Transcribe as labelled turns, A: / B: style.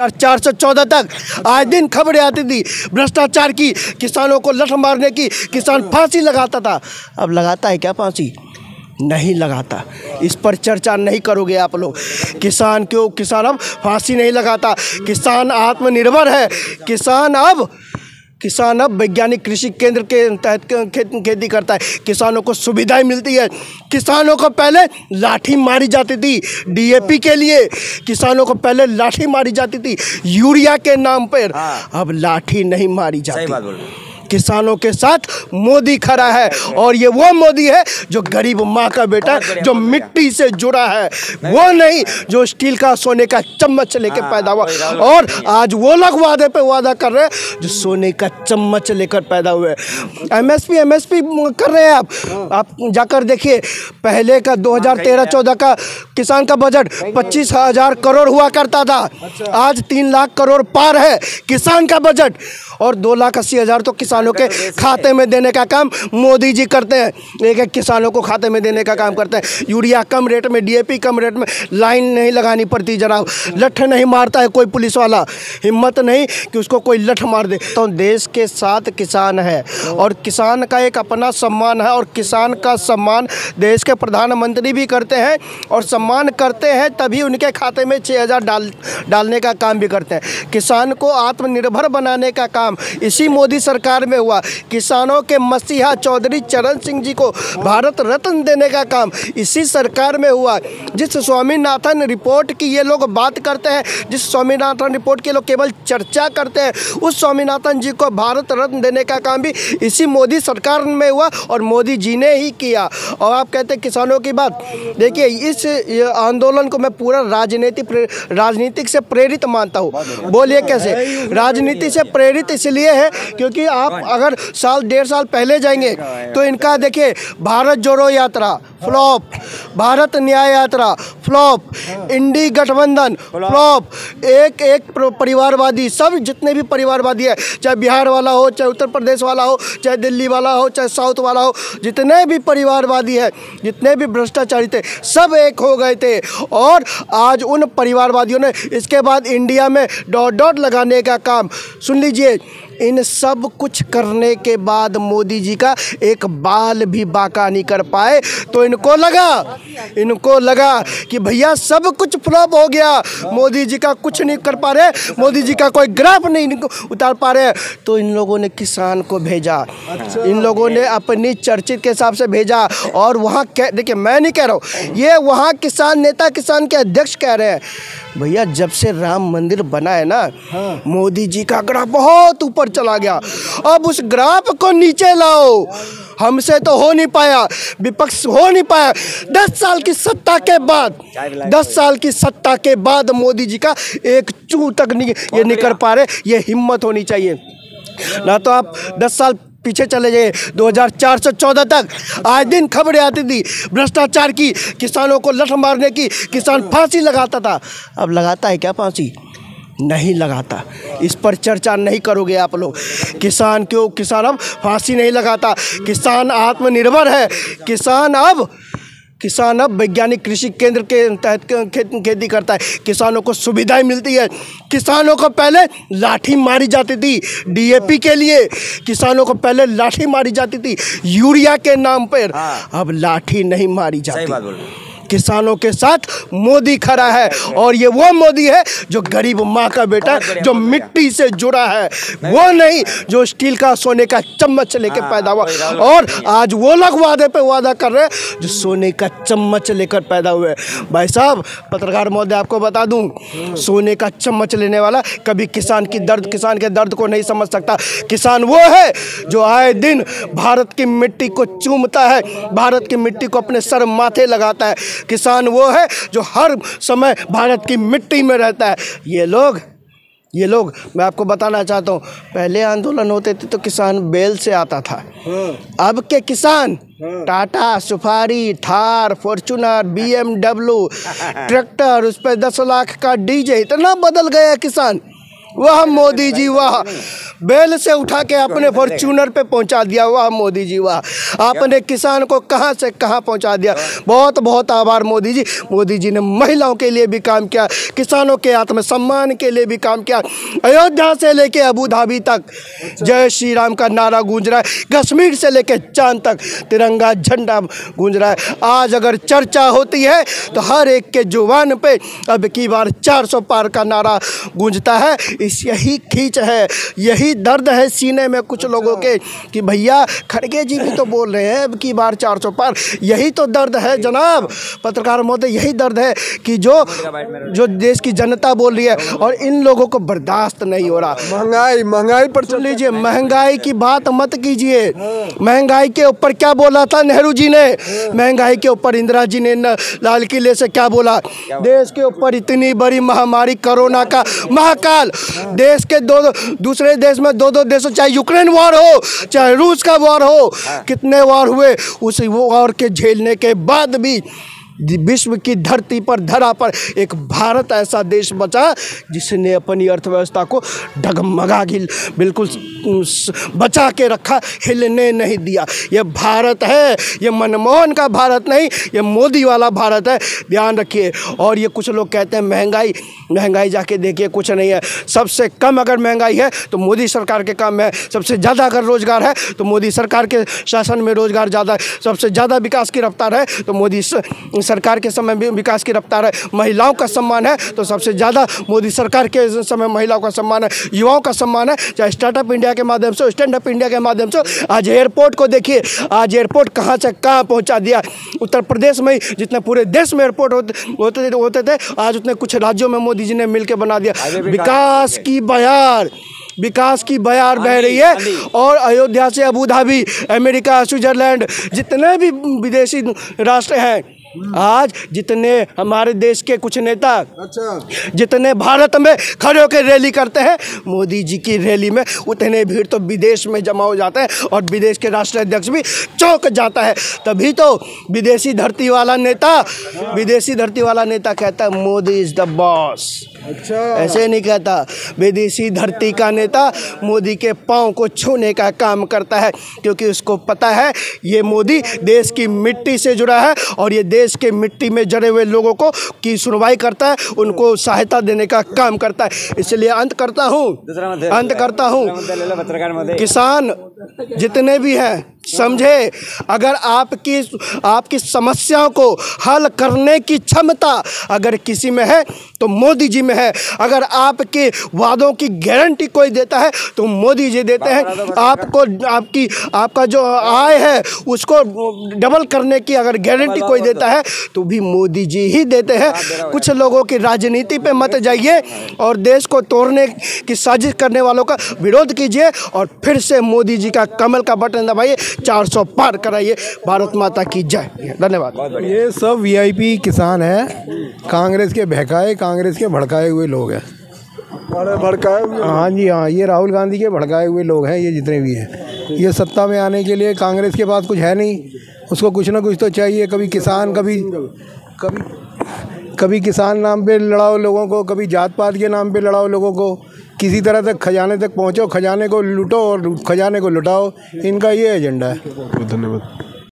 A: चार सौ चौदह तक। आज दिन खबरें आती थी, भ्रष्टाचार की, किसानों को लठ मारने की, किसान फांसी लगाता था। अब लगाता है क्या फांसी? नहीं लगाता। इस पर चर्चा नहीं करोगे आप लोग। किसान क्यों, किसान अब फांसी नहीं लगाता। किसान आत्मनिर्भर है। किसान अब किसान अब वैज्ञानिक कृषि केंद्र के तहत खेत खेती करता है। किसानों को सुविधाएँ मिलती है। किसानों को पहले लाठी मारी जाती थी डीएपी के लिए। किसानों को पहले लाठी मारी जाती थी। यूरिया के नाम पर।
B: हाँ।
A: अब लाठी नहीं मारी जाती। किसानों के साथ मोदी खड़ा है। और ये वो मोदी है जो गरीब माँ का बेटा जो मिट्टी से जुड़ा है। वो नहीं जो स्टील का सोने का चम्मच लेके
B: हाँ,
A: पैदा हुआ। और आज वो लोग वादे पे वादा कर रहे हैं जो सोने का चम्मच लेकर पैदा हुए। एमएसपी एमएसपी कर रहे हैं आप। आप जाकर देखिए पहले का 2013-14 का किसान का बजट पच्चीस हज़ार करोड़ हुआ करता था। आज तीन लाख करोड़ पार है किसान का बजट। और दो लाख अस्सी हज़ार तो किसानों के खाते में देने का काम मोदी जी करते हैं। एक एक किसानों को खाते में देने का काम करते हैं। यूरिया कम रेट में डीएपी कम रेट में लाइन नहीं लगानी पड़ती जरा लठ नहीं मारता है कोई पुलिस वाला। हिम्मत नहीं कि उसको कोई लठ मार दे। तो देश के साथ किसान है और किसान का एक अपना सम्मान है और किसान का सम्मान देश के प्रधानमंत्री भी करते हैं और सम्मान करते हैं तभी उनके खाते में छः हज़ार डाल डालने का काम भी करते हैं। किसान को आत्मनिर्भर बनाने का काम। इसी मोदी सरकार में हुआ। किसानों के मसीहा चौधरी चरण सिंह जी को भारत रत्न देने का काम इसी सरकार में हुआ। जिस स्वामीनाथन रिपोर्ट की ये लोग बात करते हैं, जिस स्वामीनाथन रिपोर्ट की लोग केवल चर्चा करते हैं, उस स्वामीनाथन जी को भारत रत्न देने का काम भी इसी मोदी सरकार में हुआ और मोदी जी ने ही किया। और आप कहते हैं किसानों की बात, देखिए इस आंदोलन को मैं पूरा राजनीति राजनीतिक से प्रेरित मानता हूँ। बोलिए कैसे? राजनीति से प्रेरित इसलिए है क्योंकि आप अगर साल डेढ़ साल पहले जाएँगे तो इनका देखिए भारत जोड़ो यात्रा फ्लॉप। भारत न्याय यात्रा फ्लॉप। इंडी गठबंधन फ्लॉप। एक एक परिवारवादी सब जितने भी परिवारवादी है चाहे बिहार वाला हो चाहे उत्तर प्रदेश वाला हो चाहे दिल्ली वाला हो चाहे साउथ वाला हो जितने भी परिवारवादी है जितने भी भ्रष्टाचारी थे सब एक हो गए थे। और आज उन परिवारवादियों ने इसके बाद इंडिया में डॉट डॉट लगाने का काम। सुन लीजिए इन सब कुछ करने के बाद मोदी जी का एक बाल भी बाका नहीं कर पाए। तो इनको लगा इनको लगा कि भैया सब कुछ फ्लॉप हो गया। मोदी जी का कुछ नहीं कर पा रहे मोदी जी का कोई ग्राफ नहीं उतार पा रहे। तो इन लोगों ने किसान को भेजा। इन लोगों ने अपनी चर्चित के हिसाब से भेजा और वहाँ कह देखिए मैं नहीं कह रहा हूँ ये वहाँ किसान नेता किसान के अध्यक्ष कह रहे हैं भैया जब से राम मंदिर बना है ना हाँ। मोदी जी का ग्राफ बहुत ऊपर चला गया। अब उस ग्राफ को नीचे लाओ। हमसे तो हो नहीं पाया विपक्ष हो नहीं पाया। दस साल की सत्ता के बाद दस साल की सत्ता के बाद मोदी जी का एक चू तक नहीं ये नहीं कर पा रहे ये हिम्मत होनी चाहिए। ना तो आप दस साल पीछे चले जाइए 2414 तक। आज दिन खबरें आती थी भ्रष्टाचार की किसानों को लठ मारने की किसान फांसी लगाता था। अब लगाता है क्या फांसी? नहीं लगाता। इस पर चर्चा नहीं करोगे आप लोग। किसान क्यों? किसान अब फांसी नहीं लगाता। किसान आत्मनिर्भर है। किसान अब किसान अब वैज्ञानिक कृषि केंद्र के तहत खेत खेती करता है। किसानों को सुविधाएँ मिलती है। किसानों को पहले लाठी मारी जाती थी डीएपी के लिए। किसानों को पहले लाठी मारी जाती थी। यूरिया के नाम पर।
B: हाँ।
A: अब लाठी नहीं मारी जाती। किसानों के साथ मोदी खड़ा है। और ये वो मोदी है जो गरीब माँ का बेटा जो मिट्टी से जुड़ा है। वो नहीं जो स्टील का सोने का चम्मच लेके
B: हाँ,
A: पैदा हुआ। और आज वो लोग वादे पे वादा कर रहे हैं जो सोने का चम्मच लेकर पैदा हुए। भाई साहब पत्रकार महोदय आपको बता दूँ सोने का चम्मच लेने वाला कभी किसान की दर्द किसान के दर्द को नहीं समझ सकता। किसान वो है जो आए दिन भारत की मिट्टी को चूमता है भारत की मिट्टी को अपने सर माथे लगाता है। किसान वो है जो हर समय भारत की मिट्टी में रहता है। ये लोग ये लोग मैं आपको बताना चाहता हूँ पहले आंदोलन होते थे तो किसान बेल से आता था। अब के किसान Tata Safari Thar Fortuner BMW tractor उस पर दस लाख का डीजे इतना बदल गया किसान। वाह मोदी जी वाह बैल से उठा के अपने फॉर्चूनर पे पहुँचा दिया वाह मोदी जी वाह आपने किसान को कहाँ से कहाँ पहुँचा दिया। बहुत बहुत आभार मोदी जी मोदी जी ने महिलाओं के लिए भी काम किया किसानों के आत्मसम्मान के लिए भी काम किया। अयोध्या से लेके अबू धाबी तक। जय श्री राम का नारा गूंज रहा है। कश्मीर से लेके चाँद तक। तिरंगा झंडा गूंज रहा है। आज अगर चर्चा होती है तो हर एक के ज़ुबान पे अब की बार 400 पार का नारा गूंजता है। इस यही खींच है यही दर्द है सीने में कुछ लोगों के कि भैया खड़गे जी भी तो बोल रहे हैं अब की बार 400 पार यही तो दर्द है जनाब। पत्रकार महोदय यही दर्द है कि जो जो देश की जनता बोल रही है और इन लोगों को बर्दाश्त नहीं हो रहा।
B: महँगाई महँगाई पर
A: सुन लीजिए महँगाई की बात मत कीजिए। महँगाई के ऊपर क्या बोला था नेहरू जी ने? महँगाई के ऊपर इंदिरा जी ने लाल किले से क्या बोला? देश के ऊपर इतनी बड़ी महामारी कोरोना का महाकाल। देश के दो दो दूसरे देश में दो दो देशों चाहे यूक्रेन वॉर हो चाहे रूस का वॉर हो कितने वॉर हुए उस वॉर के झेलने के बाद भी विश्व की धरती पर, धरा पर एक भारत ऐसा देश बचा जिसने अपनी अर्थव्यवस्था को डगमगा बिल्कुल बचा के रखा, हिलने नहीं दिया। यह भारत है, ये मनमोहन का भारत नहीं, ये मोदी वाला भारत है, ध्यान रखिए। और ये कुछ लोग कहते हैं, महँगाई महँगाई जाके देखिए, कुछ नहीं है। सबसे कम अगर महँगाई है तो मोदी सरकार के काम है। सबसे ज़्यादा अगर रोज़गार है तो मोदी सरकार के शासन में रोज़गार ज़्यादा सबसे ज़्यादा विकास की रफ्तार है तो मोदी सरकार के समय विकास की रफ्तार है महिलाओं का सम्मान है तो सबसे ज़्यादा मोदी सरकार के समय महिलाओं का सम्मान है युवाओं का सम्मान है। चाहे स्टार्टअप इंडिया के माध्यम से स्टैंड अप इंडिया के माध्यम से आज एयरपोर्ट को देखिए आज एयरपोर्ट कहाँ से कहाँ पहुँचा दिया। उत्तर प्रदेश में ही जितने पूरे देश में एयरपोर्ट होते होते थे आज उतने कुछ राज्यों में मोदी जी ने मिल के बना दिया। विकास की। बयार विकास की बयार बह रही है। और अयोध्या से अबू धाबी अमेरिका स्विट्जरलैंड जितने भी विदेशी राष्ट्र हैं आज जितने हमारे देश के कुछ नेता
B: अच्छा।
A: जितने भारत में खड़े होकर रैली करते हैं मोदी जी की रैली में उतने भीड़ तो विदेश में जमा हो जाते हैं और विदेश के राष्ट्राध्यक्ष भी चौंक जाता है। तभी तो विदेशी धरती वाला नेता विदेशी धरती वाला नेता कहता है मोदी इज़ द बॉस।
B: अच्छा।
A: ऐसे नहीं कहता। विदेशी धरती का नेता मोदी के पाँव को छूने का काम करता है क्योंकि उसको पता है ये मोदी देश की मिट्टी से जुड़ा है और ये देश के मिट्टी में जड़े हुए लोगों को की सुनवाई करता है उनको सहायता देने का काम करता है। इसलिए अंत करता हूँ। अंत करता हूँ। किसान जितने भी हैं समझे? अगर आपकी आपकी समस्याओं को हल करने की क्षमता अगर किसी में है तो मोदी जी में है। अगर आपके वादों की गारंटी कोई देता है तो मोदी जी देते हैं। आपको आपकी आपका जो आय है उसको डबल करने की अगर गारंटी कोई देता है तो भी मोदी जी ही देते हैं। कुछ लोगों की राजनीति पे मत जाइए और देश को तोड़ने की साजिश करने वालों का विरोध कीजिए और फिर से मोदी जी का कमल का बटन दबाइए। 400 पार कराइए। भारत माता की जय। धन्यवाद।
B: ये सब वीआईपी किसान हैं। कांग्रेस के बहकाए कांग्रेस के भड़काए हुए लोग हैं।
C: बड़े भड़काए हुए
B: हाँ जी हाँ ये राहुल गांधी के भड़काए हुए लोग हैं ये जितने भी हैं। ये सत्ता में आने के लिए कांग्रेस के पास कुछ है नहीं। उसको कुछ ना कुछ तो चाहिए। कभी किसान कभी कभी कभी किसान नाम पे लड़ाओ लोगों को कभी जात पात के नाम पे लड़ाओ लोगों को। किसी तरह तक खजाने तक पहुंचो, खजाने को लूटो और खजाने को लुटाओ। इनका ये एजेंडा है।
C: धन्यवाद।